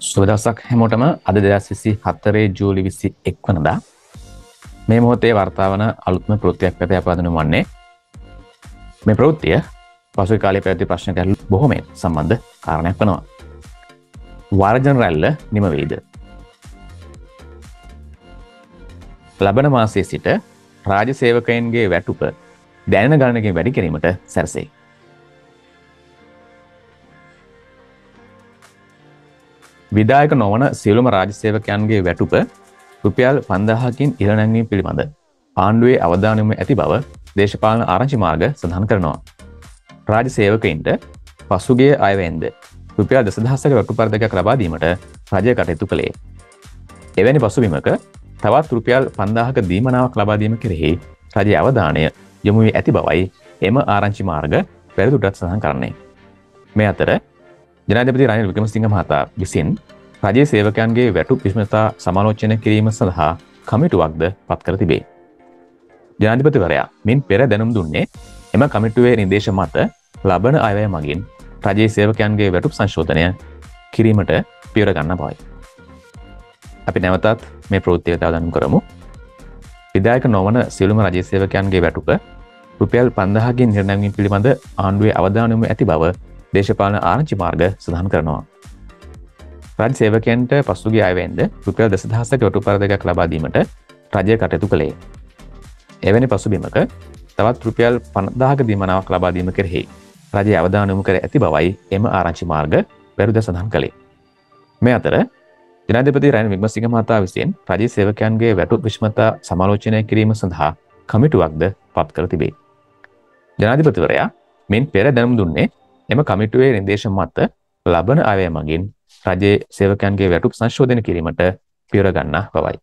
සුවදසක් හැමෝටම අද දෙදස් විසි හත්තරේ ජූලි විසි එක් වනදා මේ මොහොතේ වර්තාවන අලුත්ම ප්‍රෘතියක් පැත අපාදනු වන්නේ මේ ප්‍රෘත්තිය පසු කාලි පැති ප්‍රශ්න කැරලු බොහොමේ සම්බන්ධ කාරණයක් වනවා. වර්ජන රැල්ල නිමවේද ලබන මාසයේ සිට රාජ සේවකයන්ගේ වැටුප දැන ගණනකින් වැඩි කිරීමට සැරසේ විදායක නොවන සියලුම රාජසේවකයන්ගේ වැටුප රුපියල් පන්දහකින් ඉහනැංවීම පිළිබඳ ආණ්ඩුවේ අවධානම ඇති බව දේශපාලන ආරංචි මාර්ග සඳහන් කරනවා. රාජසේවකයින්ට පසුගේ අයවෙන්ද රුපියල් දසදහස්සක වැටුපර්දකයක් ලබාදීමට රජය කටයුතු කළේ. එවැනි පසුබිමක තවත් රුපියල් පන්දාහක දීමනාවක් ලබාදීම කෙරෙහි රජය අවධානය යොමුුවේ ඇති බවයි එම ආරංචි මාර්ග පැරදුටත් සහන් කරන්නේ. මේ අතර ජනාධපති රනිල් වික්‍රමසිංහ මහතා විසින් රජයේ සේවකයන්ගේ වැටු පිස්මතා සමාලෝචනය කිරීම සඳහා කමිටුවක්ද පත් කර තිබේ. ජනාධිපතිවරයා මින් පෙර දැනුම් දුන්නේ එම කමිටුවේ නිදේශ මත ලබන අයවය මගින් රජයේ සේවකයන්ගේ වැටුප සංශෝධනය කිරීමට පියවරගන්න බවයි. අපි නැවතත් මේ ප්‍රෘත්තියතාව දනු කරමු. විදායක නොවන සියලුම රජයේ සේවකයන්ගේ වැටුප රුපියල් පන්දහකින් නිර්ණැමින් පිළිබඳ ආණ්ඩුවේ අවධානම ඇති බව දේශපාලන ආරංචි මාර්ග සඳහන් කරනවා. රජ සේවකයන්ට පසුගේ අයවෙන්ද රුපියල් දසදහස්සක ඔටු පරදකක් ලබාදීමට රජය කටයුතු කළේ. එවැනි පසුබිමක තවත් රුපියල් පනදාහක දීමනාවක් ලබාදීම කෙරෙහි රජය අවධානමු කර ඇති බවයි එම ආරංචි මාර්ග වැරුද සඳහන් කළේ. මේ අතර ජනාධපති රැන් විමසික මතා විසින් රජ සේවකයන්ගේ වැටු විශ්මතා සමාලෝචනය කිරීම සඳහා කමිටුවක්ද පත් කර තිබේ. ජනාධිපතිවරයා මෙන් පෙර දැනුම් දුන්නේ එම කමිටුවේ නිර්දේශ මත ලබන අයය මගින් රජයේ සේවකයන්ගේ වැටුප් සංශෝධන කිරීමට පියවර ගන්නා බවයි.